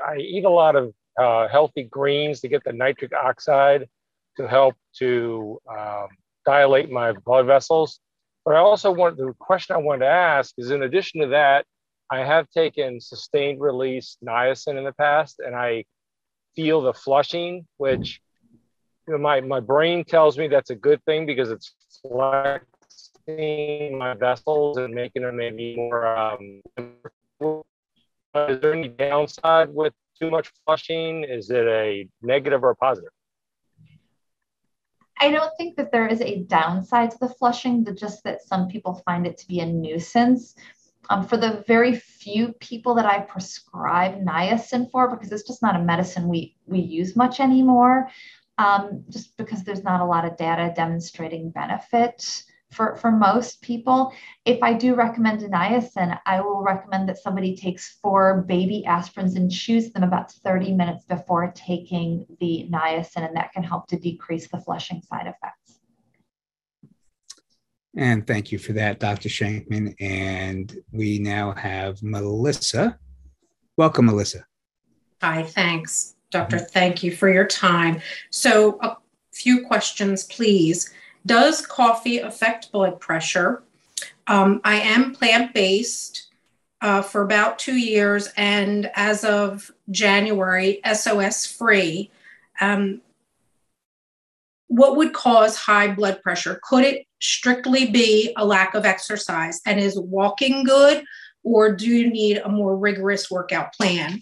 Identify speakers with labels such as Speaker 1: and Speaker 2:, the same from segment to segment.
Speaker 1: I eat a lot of uh, healthy greens to get the nitric oxide to help to um, dilate my blood vessels. But I also want the question I wanted to ask is in addition to that, I have taken sustained release niacin in the past, and I feel the flushing, which you know, my, my brain tells me that's a good thing because it's flexing my vessels and making them maybe more. Um, is there any downside with too much flushing? Is it a negative or a positive?
Speaker 2: I don't think that there is a downside to the flushing, but just that some people find it to be a nuisance. Um, for the very few people that I prescribe niacin for, because it's just not a medicine we we use much anymore, um, just because there's not a lot of data demonstrating benefit for, for most people. If I do recommend niacin, I will recommend that somebody takes four baby aspirins and chews them about 30 minutes before taking the niacin, and that can help to decrease the flushing side effects.
Speaker 3: And thank you for that, Dr. Shenkman. And we now have Melissa. Welcome, Melissa.
Speaker 4: Hi, thanks. Doctor, thank you for your time. So, a few questions, please. Does coffee affect blood pressure? Um, I am plant based uh, for about two years, and as of January, SOS free. Um, what would cause high blood pressure? Could it strictly be a lack of exercise? And is walking good, or do you need a more rigorous workout plan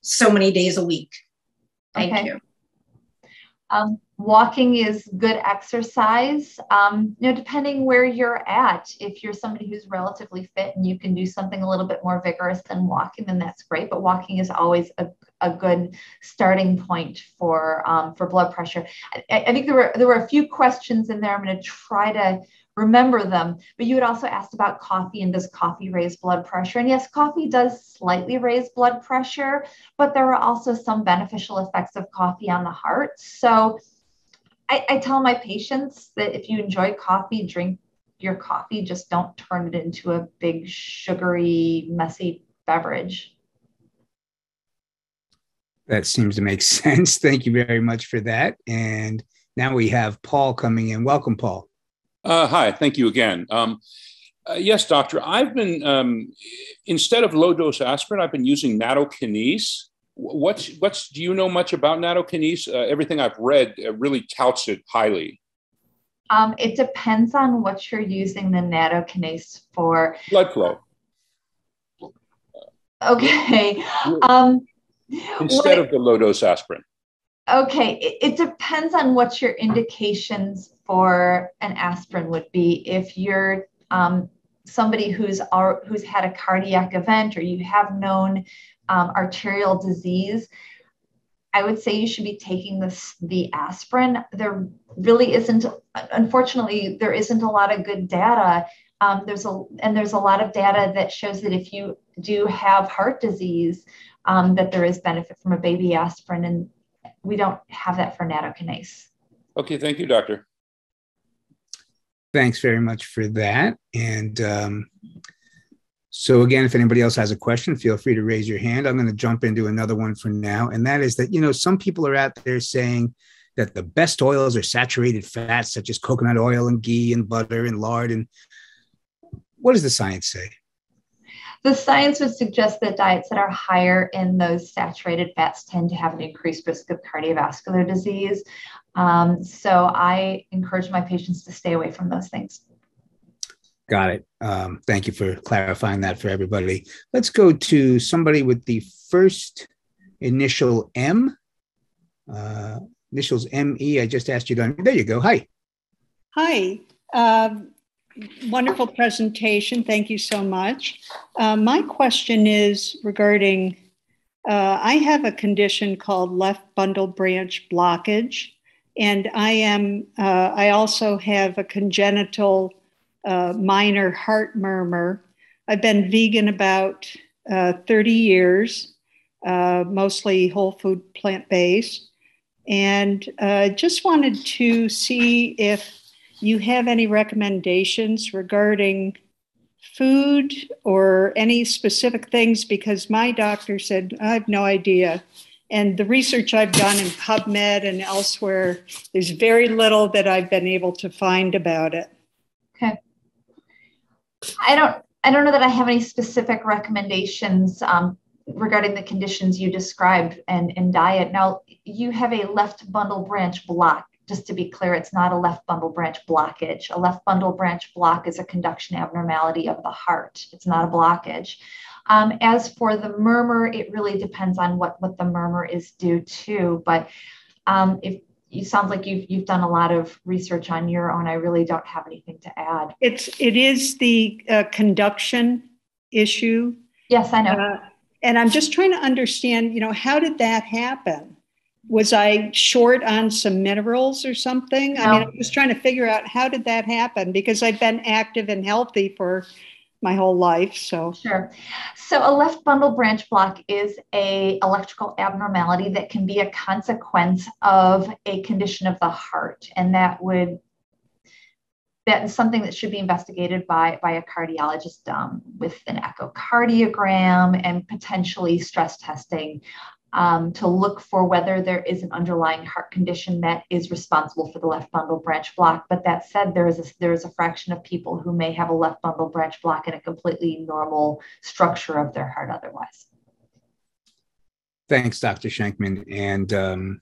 Speaker 4: so many days a week? Thank okay. you.
Speaker 2: Um, walking is good exercise. Um, you know, depending where you're at, if you're somebody who's relatively fit and you can do something a little bit more vigorous than walking, then that's great. But walking is always a, a good starting point for um, for blood pressure. I, I think there were there were a few questions in there. I'm going to try to remember them. But you had also asked about coffee and does coffee raise blood pressure? And yes, coffee does slightly raise blood pressure, but there are also some beneficial effects of coffee on the heart. So I, I tell my patients that if you enjoy coffee, drink your coffee, just don't turn it into a big, sugary, messy beverage.
Speaker 3: That seems to make sense. Thank you very much for that. And now we have Paul coming in. Welcome, Paul.
Speaker 5: Uh, hi, thank you again. Um, uh, yes, doctor. I've been um, instead of low dose aspirin, I've been using nattokinase. What's what's do you know much about nattokinase? Uh, everything I've read uh, really touts it highly.
Speaker 2: Um, it depends on what you're using the nattokinase for.
Speaker 5: Blood flow.
Speaker 2: Okay. Um,
Speaker 5: instead of the low dose aspirin.
Speaker 2: Okay, it, it, depends on what your indications for an aspirin would be. If you're um, somebody who's who's had a cardiac event or you have known um, arterial disease, I would say you should be taking this the aspirin. There really isn't, unfortunately, there isn't a lot of good data. Um, there's a and there's a lot of data that shows that if you do have heart disease, um, that there is benefit from a baby aspirin, and we don't have that for nattokinase.
Speaker 5: Okay, thank you, doctor.
Speaker 3: Thanks very much for that. And um, so, again, if anybody else has a question, feel free to raise your hand. I'm going to jump into another one for now. And that is that, you know, some people are out there saying that the best oils are saturated fats, such as coconut oil and ghee and butter and lard. And what does the science say?
Speaker 2: The science would suggest that diets that are higher in those saturated fats tend to have an increased risk of cardiovascular disease. Um, so I encourage my patients to stay away from those things.
Speaker 3: Got it. Um, thank you for clarifying that for everybody. Let's go to somebody with the first initial M. Uh, initials ME. I just asked you to. There you go. Hi.
Speaker 6: Hi. Um, wonderful presentation. Thank you so much. Uh, my question is regarding uh, I have a condition called left bundle branch blockage, and I am uh, I also have a congenital uh, minor heart murmur. I've been vegan about uh, 30 years, uh, mostly whole food plant based, and just wanted to see if you have any recommendations regarding food or any specific things? Because my doctor said, I have no idea. And the research I've done in PubMed and elsewhere, there's very little that I've been able to find about it.
Speaker 2: Okay. I don't I don't know that I have any specific recommendations um, regarding the conditions you described and, and diet. Now, you have a left bundle branch block. Just to be clear, it's not a left bundle branch blockage. A left bundle branch block is a conduction abnormality of the heart. It's not a blockage. Um, as for the murmur, it really depends on what, what the murmur is due to. But um, if you sounds like you've you've done a lot of research on your own. I really don't have anything to add.
Speaker 6: It's it is the uh, conduction issue.
Speaker 2: Yes, I know. Uh,
Speaker 6: and I'm just trying to understand. You know, how did that happen? Was I short on some minerals or something? No. I mean, I'm just trying to figure out how did that happen because I've been active and healthy for my whole life. So
Speaker 2: sure. So a left bundle branch block is a electrical abnormality that can be a consequence of a condition of the heart, and that would that is something that should be investigated by, by a cardiologist um, with an echocardiogram and potentially stress testing um, to look for whether there is an underlying heart condition that is responsible for the left bundle branch block. But that said, there is a, there is a fraction of people who may have a left bundle branch block in a completely normal structure of their heart otherwise.
Speaker 3: Thanks, Dr. Shenkman. And um,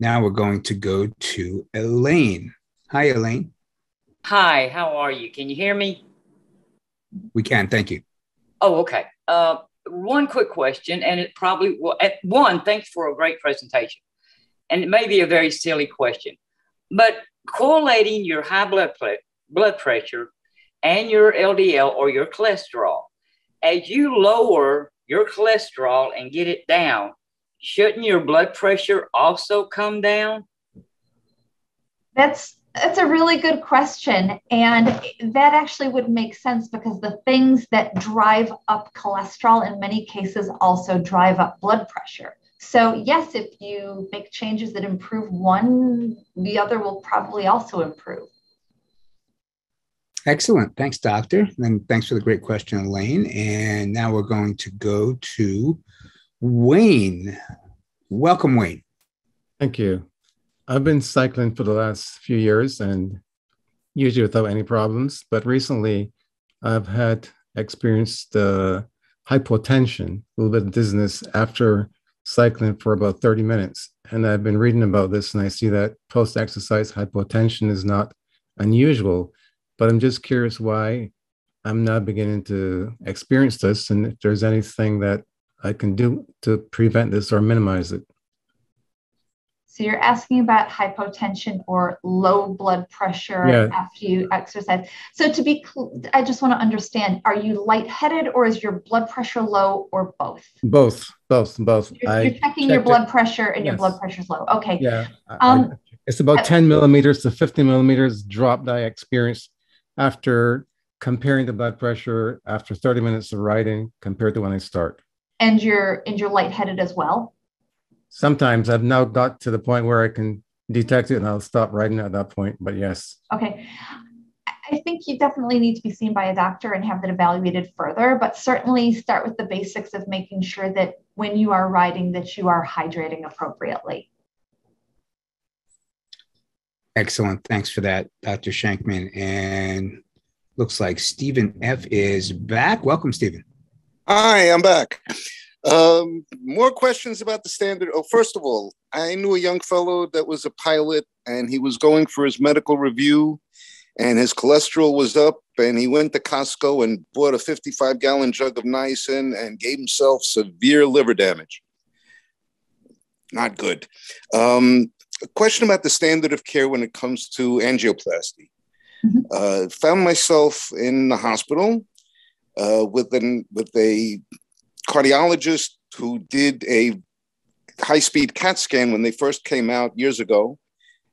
Speaker 3: now we're going to go to Elaine. Hi, Elaine.
Speaker 7: Hi, how are you? Can you hear me?
Speaker 3: We can, thank you.
Speaker 7: Oh, okay. Uh, one quick question, and it probably will. One, thanks for a great presentation, and it may be a very silly question, but correlating your high blood blood pressure and your LDL or your cholesterol, as you lower your cholesterol and get it down, shouldn't your blood pressure also come down?
Speaker 2: That's that's a really good question. And that actually would make sense because the things that drive up cholesterol in many cases also drive up blood pressure. So, yes, if you make changes that improve one, the other will probably also improve.
Speaker 3: Excellent. Thanks, Doctor. And thanks for the great question, Elaine. And now we're going to go to Wayne. Welcome, Wayne.
Speaker 8: Thank you. I've been cycling for the last few years and usually without any problems. But recently, I've had experienced uh, hypotension, a little bit of dizziness after cycling for about 30 minutes. And I've been reading about this and I see that post exercise hypotension is not unusual. But I'm just curious why I'm now beginning to experience this and if there's anything that I can do to prevent this or minimize it.
Speaker 2: So you're asking about hypotension or low blood pressure yeah. after you exercise. So to be, cl- I just want to understand: Are you lightheaded, or is your blood pressure low, or both?
Speaker 8: Both, both, both.
Speaker 2: You're, you're checking your blood it. pressure, and yes. your blood pressure's low. Okay.
Speaker 8: Yeah. Um, I, it's about 10 millimeters to 50 millimeters drop that I experienced after comparing the blood pressure after 30 minutes of riding compared to when I start.
Speaker 2: And you're and you're lightheaded as well
Speaker 8: sometimes I've now got to the point where I can detect it and I'll stop writing at that point. But yes.
Speaker 2: Okay. I think you definitely need to be seen by a doctor and have that evaluated further, but certainly start with the basics of making sure that when you are riding that you are hydrating appropriately.
Speaker 3: Excellent. Thanks for that, Dr. Shenkman. And looks like Stephen F is back. Welcome, Stephen.
Speaker 9: Hi, I'm back. Um, more questions about the standard. Oh, first of all, I knew a young fellow that was a pilot and he was going for his medical review and his cholesterol was up and he went to Costco and bought a 55 gallon jug of niacin and gave himself severe liver damage. Not good. Um, a question about the standard of care when it comes to angioplasty. Mm-hmm. Uh, found myself in the hospital uh, with an with a cardiologist who did a high speed CAT scan when they first came out years ago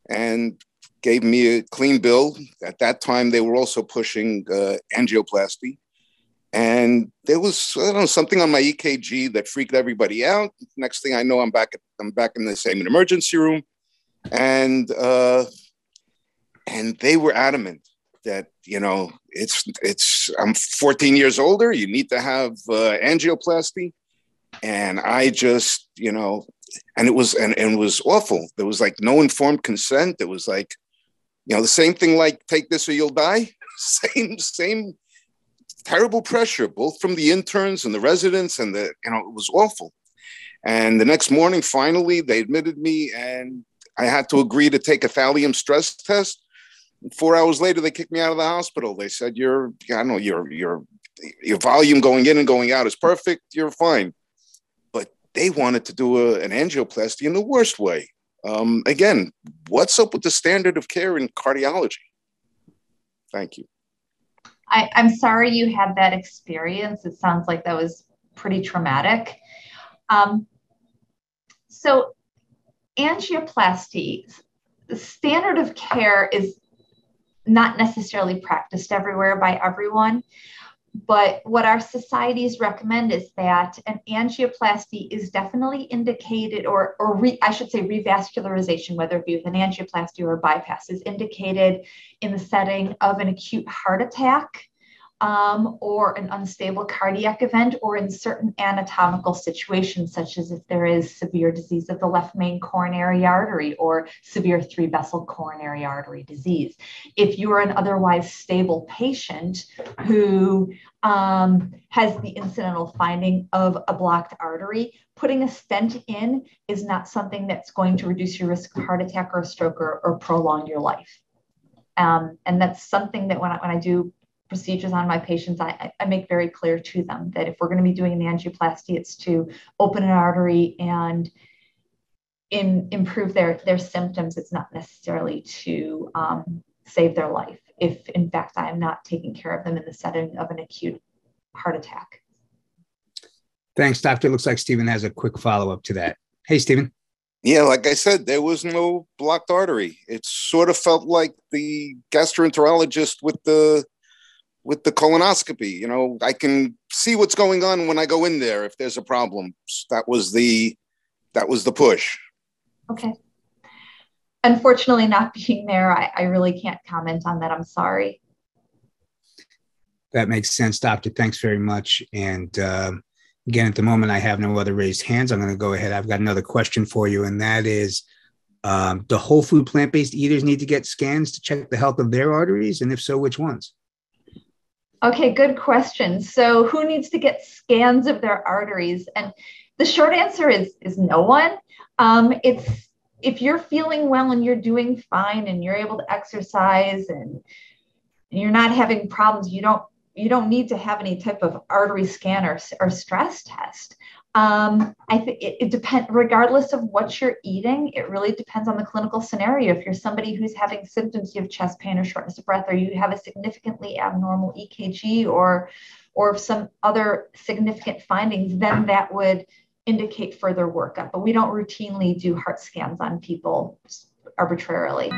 Speaker 9: and gave me a clean bill. At that time, they were also pushing uh, angioplasty. And there was I don't know something on my EKG that freaked everybody out. Next thing I know, I'm back. At, I'm back in the same emergency room, and uh, and they were adamant that you know it's it's I'm 14 years older. You need to have uh, angioplasty, and I just you know, and it was and, and it was awful. There was like no informed consent. It was like, you know, the same thing like take this or you'll die. same same terrible pressure, both from the interns and the residents, and the you know it was awful. And the next morning, finally, they admitted me, and I had to agree to take a thallium stress test Four hours later, they kicked me out of the hospital. They said, "You're, I don't know, your your your volume going in and going out is perfect. You're fine." But they wanted to do a, an angioplasty in the worst way. Um, again, what's up with the standard of care in cardiology? Thank you.
Speaker 2: I, I'm sorry you had that experience. It sounds like that was pretty traumatic. Um, so, angioplasty, the standard of care is not necessarily practiced everywhere by everyone. But what our societies recommend is that an angioplasty is definitely indicated, or, or re, I should say, revascularization, whether it be with an angioplasty or a bypass, is indicated in the setting of an acute heart attack um, or an unstable cardiac event, or in certain anatomical situations, such as if there is severe disease of the left main coronary artery or severe three vessel coronary artery disease. If you are an otherwise stable patient who um, has the incidental finding of a blocked artery, putting a stent in is not something that's going to reduce your risk of heart attack or stroke or, or prolong your life. Um, and that's something that when I, when I do procedures on my patients, I, I make very clear to them that if we're going to be doing an angioplasty, it's to open an artery and in, improve their, their symptoms. It's not necessarily to um, save their life if, in fact, I am not taking care of them in the setting of an acute heart attack.
Speaker 3: Thanks, Doctor. Looks like Stephen has a quick follow up to that. Hey, Stephen.
Speaker 9: Yeah, like I said, there was no blocked artery. It sort of felt like the gastroenterologist with the with the colonoscopy. You know, I can see what's going on when I go in there if there's a problem. That was the that was the push.
Speaker 2: Okay. Unfortunately, not being there, I, I really can't comment on that. I'm sorry.
Speaker 3: That makes sense, Doctor. Thanks very much. And uh, again, at the moment, I have no other raised hands. I'm going to go ahead. I've got another question for you, and that is um, do whole food plant based eaters need to get scans to check the health of their arteries? And if so, which ones?
Speaker 2: Okay, good question. So, who needs to get scans of their arteries? And the short answer is is no one. Um, it's if you're feeling well and you're doing fine and you're able to exercise and you're not having problems, you don't you don't need to have any type of artery scan or, or stress test. Um, I think it, it depends, regardless of what you're eating, it really depends on the clinical scenario. If you're somebody who's having symptoms, you have chest pain or shortness of breath, or you have a significantly abnormal EKG or, or some other significant findings, then that would indicate further workup. But we don't routinely do heart scans on people arbitrarily.